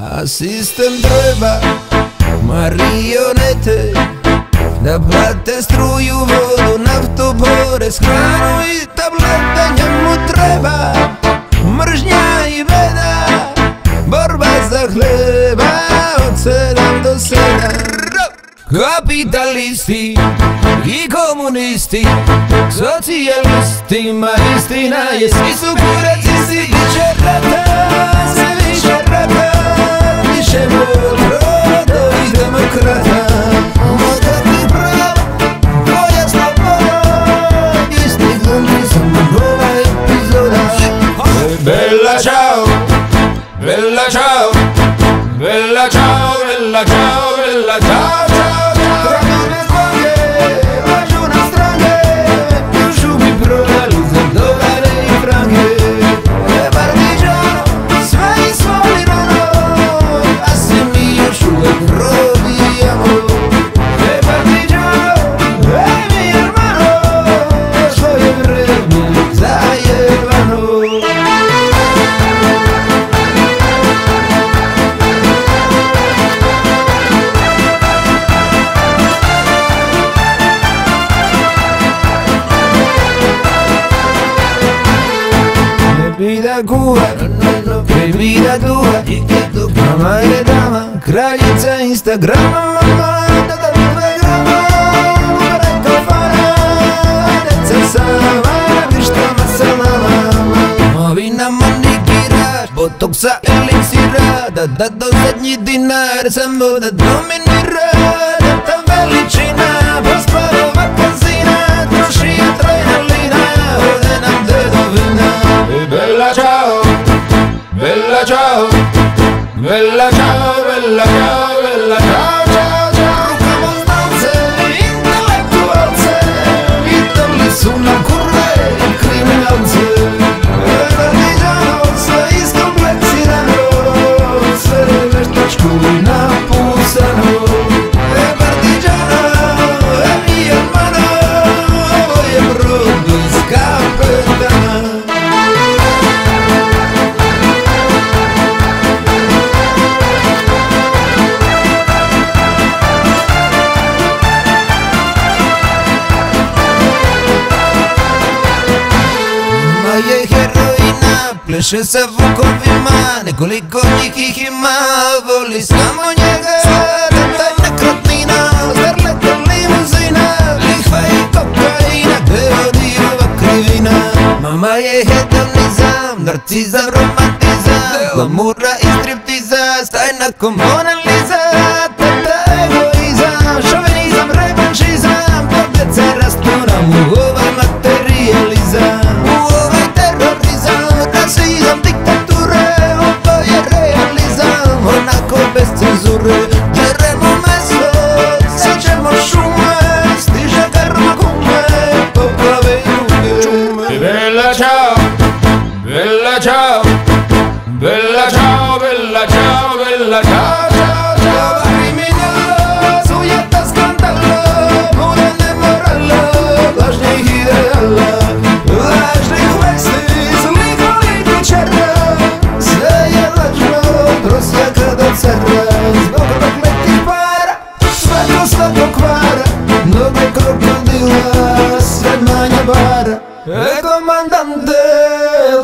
A sistem treba marionete Da plate struju, vodu, naftu, porez, hranu i tablete. Njemu treba mržnja i beda Borba za hleba od sedam do sedam. Kapitalisti i komunisti Socijalistima istina je Svi su kuraci, si biće rata Sve više rata vida да гува, baby да дува Мама е дама, кралица инстаграма Мама така да, да да програма Мора кафана, сама Вишта маса мама Мовина маникираш, ботокса еликсира Да да до задни динар, само да доминира. Да та величина, поспава казина. Love. Pleše sa vukovima Nekoliko njih ih ima, voli samo njega Renta i nekretnina, starleta limuzina? Lihva i kokaina, gde vodi ova krivina. Mama je hedonizam, narcizam, romantizam Glamura i striptiza, stajna ko Mona Lisa Tata egoizam, šovinizam, revanšizam Dok deca rastu nam u ciao, bella ciao, bella ciao, bella ciao, ciao, ciao, Римина, суета скандала, море не морала, влажний гідеала, влажний хвести, злий колить черта, заяла жо, просяка до церкви, знову так летить пара, свято стато квара, много крокодила, серед мене бара, команда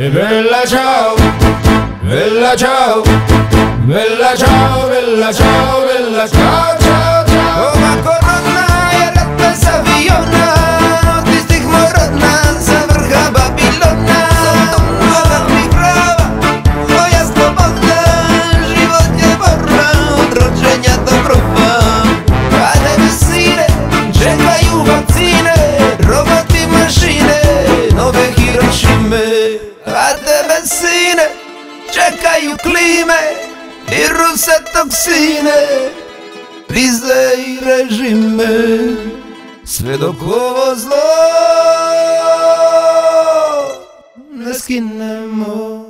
E bella ciao, bella ciao, bella ciao, bella ciao, bella ciao, ciao, ciao. sine Čekaju klime I ruse toksine Prize i režime Sve dok ovo zlo Ne skinemo.